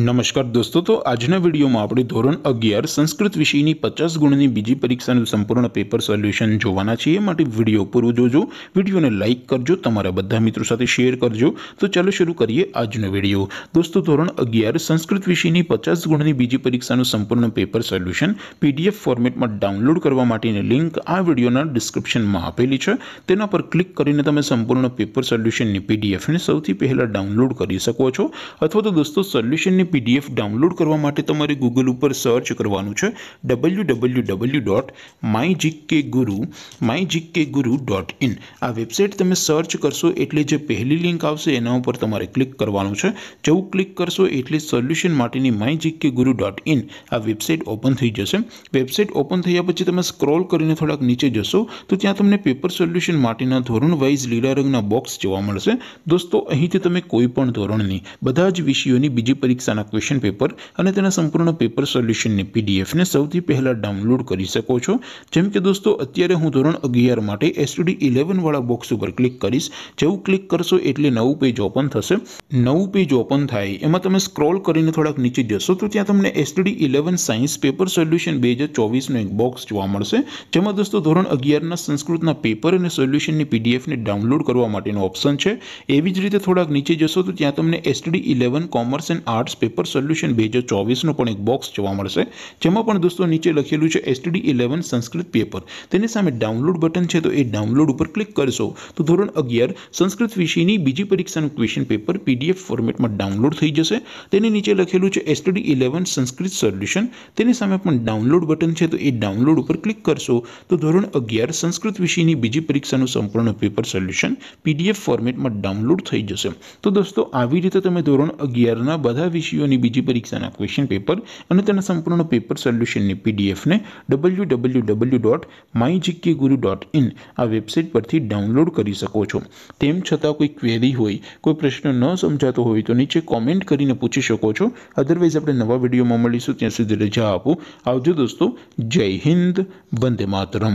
નમસ્કાર દોસ્તો તો આજના વિડીયોમાં આપણે ધોરણ અગિયાર સંસ્કૃત વિષયની પચાસ ગુણની બીજી પરીક્ષાનું સંપૂર્ણ પેપર સોલ્યુશન જોવાના છીએ માટે વિડીયો પૂરું જોજો વિડીયોને લાઇક કરજો તમારા બધા મિત્રો સાથે શેર કરજો તો ચાલો શરૂ કરીએ આજનો વિડીયો દોસ્તો ધોરણ અગિયાર સંસ્કૃત વિષયની પચાસ ગુણની બીજી પરીક્ષાનું સંપૂર્ણ પેપર સોલ્યુશન પીડીએફ ફોર્મેટમાં ડાઉનલોડ કરવા માટેની લિંક આ વિડીયોના ડિસ્ક્રિપ્શનમાં આપેલી છે તેના પર ક્લિક કરીને તમે સંપૂર્ણ પેપર સોલ્યુશનની પીડીએફને સૌથી પહેલાં ડાઉનલોડ કરી શકો છો અથવા તો દોસ્તો સોલ્યુશનની पीडीएफ ડાઉનલોડ કરવા માટે તમારે Google ઉપર સર્ચ કરવાનું છે www.mygkguru mygkguru.in આ વેબસાઈટ તમે સર્ચ કરશો એટલે જે પહેલી લિંક આવશે તેના ઉપર તમારે ક્લિક કરવાનું છે જેઉ ક્લિક કરશો એટલે સોલ્યુશન માટેની mygkguru.in આ વેબસાઈટ ઓપન થઈ જશે વેબસાઈટ ઓપન થઈયા પછી તમે સ્ક્રોલ કરીને થોડક નીચે જશો તો ત્યાં તમને પેપર સોલ્યુશન માટેનો ધોરણ વાઇઝ લેયરિંગનો બોક્સ જોવા મળશે દોસ્તો અહીંથી તમે કોઈ પણ ધોરણની બધા જ વિષયોની બીજી પર સના ક્વેશ્ચન પેપર અને તેના સંપૂર્ણ પેપર સોલ્યુશન ની પીડીએફ ને સૌથી પહેલા ડાઉનલોડ કરી શકો છો જેમ કે દોસ્તો અત્યારે હું ધોરણ 11 માટે STD 11 વાળા બોક્સ ઉપર ક્લિક કરીસ જેવું ક્લિક કરશો એટલે નવું પેજ ઓપન થશે નવું પેજ ઓપન થાય એમાં તમે સ્ક્રોલ કરીને થોડક નીચે જશો તો ત્યાં તમને STD 11 સાયન્સ પેપર સોલ્યુશન 2024 નો એક બોક્સ જોવા મળશે જેમાં દોસ્તો ધોરણ 11 ના સંસ્કૃતના પેપર અને સોલ્યુશન ની પીડીએફ ને ડાઉનલોડ કરવા માટેનો ઓપ્શન છે એવી જ રીતે થોડક નીચે જશો તો ત્યાં તમને STD 11 commerce and arts paper solution ભેજો 24 નો પણ એક બોક્સ જોવા મળશે જેમાં પણ દોસ્તો નીચે લખેલું છે STD 11 સંસ્કૃત પેપર તેની સામે ડાઉનલોડ બટન છે તો એ ડાઉનલોડ ઉપર ક્લિક કરશો તો ધોરણ 11 સંસ્કૃત વિષયની બીજી પરીક્ષાનું ક્વેશ્ચન પેપર PDF ફોર્મેટમાં ડાઉનલોડ થઈ જશે તેની નીચે લખેલું છે STD 11 સંસ્કૃત સોલ્યુશન તેની સામે પણ ડાઉનલોડ બટન છે તો એ ડાઉનલોડ ઉપર ક્લિક કરશો તો ધોરણ 11 સંસ્કૃત વિષયની બીજી પરીક્ષાનું સંપૂર્ણ પેપર સોલ્યુશન PDF ફોર્મેટમાં ડાઉનલોડ થઈ જશે તો દોસ્તો આવી રીતે તમે ધોરણ 11 ના બધા જોની બીજી પરીક્ષાના ક્વેશ્ચન પેપર અને તેના સંપૂર્ણનો પેપર સોલ્યુશનની પીડીએફ ને www.mygkguru.in આ વેબસાઈટ પરથી ડાઉનલોડ કરી શકો છો તેમ છતાં કોઈ ક્વેરી હોય કોઈ પ્રશ્ન ન સમજાતો હોય તો નીચે કમેન્ટ કરીને પૂછી શકો છો અધરવાઇઝ આપણે નવો વિડિયો માં મળીશું ત્યાં સુધી જય આપો આવજો દોસ્તો જય હિન્દ વંદે માતરમ